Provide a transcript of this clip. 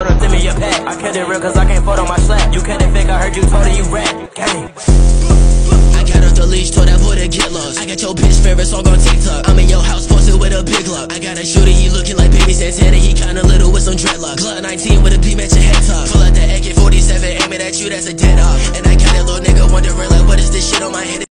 Hold up, send me your pack. I kept it real cause I can't fold on my slack. You can't fake, I heard you told her you rap. Gang. I got off the leash, told that boy to get lost. I got your bitch favorite song on TikTok. I'm in your house, posted with a big lock. I got a shooter, he looking like baby Santana. He kinda little with some dreadlocks. Glock 19 with a B match your head top. Pull out the AK 47, aiming at you, that's a dead off. And I got a little nigga wondering, like, what is this shit on my head?